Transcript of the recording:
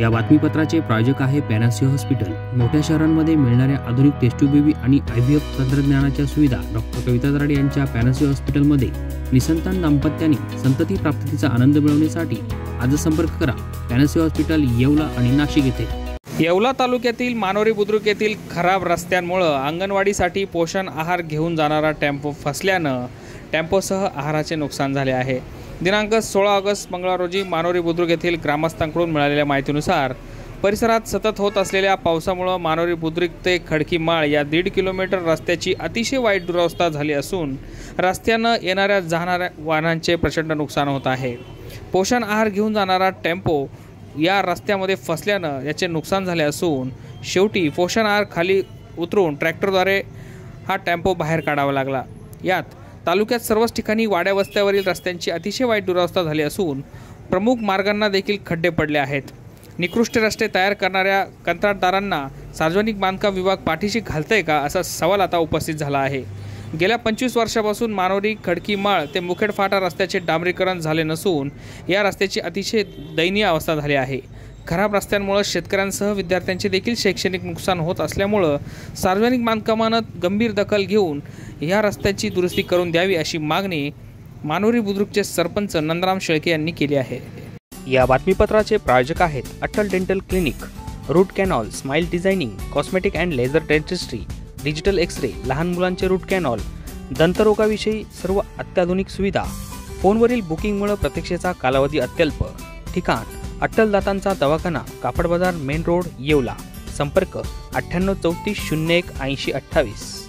या बातमीपत्राचे प्रायोजक आहे पॅनासी हॉस्पिटल. मोठ्या शहरांमध्ये मिळणाऱ्या आधुनिक टेस्ट्यू बेबी आणि आय व्ही एफ तंत्रज्ञानाच्या सुविधा डॉक्टर कविता दराडे यांच्या पॅनासी हॉस्पिटलमध्ये. निसंतान दाम्पत्याने संतती प्राप्तीचा आनंद मिळवण्यासाठी आज संपर्क करा. पॅनासी हॉस्पिटल येवला आणि नाशिक येथे. येवला तालुक्यातील मानोरी बुद्रुक येथील खराब रस्त्यांमुळं अंगणवाडीसाठी पोषण आहार घेऊन जाणारा टेम्पो फसल्यानं टेम्पोसह आहाराचे नुकसान झाले आहे. दिनांक सोळा ऑगस्ट मंगळवार रोजी मानोरी बुद्रुक येथील ग्रामस्थांकडून मिळालेल्या माहितीनुसार परिसरात सतत होत असलेल्या पावसामुळं मानोरी बुद्रुक ते खडकी माळ या दीड किलोमीटर रस्त्याची अतिशय वाईट दुरावस्था झाली असून रस्त्यानं येणाऱ्या जाणाऱ्या वाहनांचे प्रचंड नुकसान होत आहे. पोषण आहार घेऊन जाणारा टेम्पो या रस्त्यामध्ये फसल्यानं याचे नुकसान झाले असून शेवटी पोषण आहार खाली उतरून ट्रॅक्टरद्वारे हा टेम्पो बाहेर काढावा लागला. यात तालुक्यात सर्वच ठिकाणी वाड्या वस्त्यावरील रस्त्यांची अतिशय वाईट दुरावस्था झाली असून प्रमुख मार्गांना देखील खड्डे पडले आहेत. निकृष्ट रस्ते तयार करणाऱ्या कंत्राटदारांना सार्वजनिक बांधकाम विभाग पाठीशी घालतंय का असा सवाल आता उपस्थित झाला आहे. गेल्या पंचवीस वर्षापासून मानोरी खडकी माळ ते मुखेड फाटा रस्त्याचे डांबरीकरण झाले नसून या रस्त्याची अतिशय दयनीय अवस्था झाली आहे. खराब रस्त्यांमुळं शेतकऱ्यांसह विद्यार्थ्यांचे देखील शैक्षणिक नुकसान होत असल्यामुळं सार्वजनिक बांधकामानं गंभीर दखल घेऊन या रस्त्याची दुरुस्ती करून द्यावी अशी मागणी मानोरी बुद्रुकचे सरपंच नंदराम शेळके यांनी केली आहे. या बातमीपत्राचे प्रायोजक आहेत Atal dental clinic root canal smile designing cosmetic and laser dentistry digital X ray लहान मुलांचे रूट कॅनॉल दंतरोगाविषयी सर्व अत्याधुनिक सुविधा फोनवरील बुकिंगमुळे प्रतीक्षेचा कालावधी अत्यल्प. ठिकाण अटल दातांचा दवाखाना कापड बाजार मेन रोड येवला. संपर्क अठ्ठ्याण्णव चौतीस शून्य एक ऐंशी अठ्ठावीस.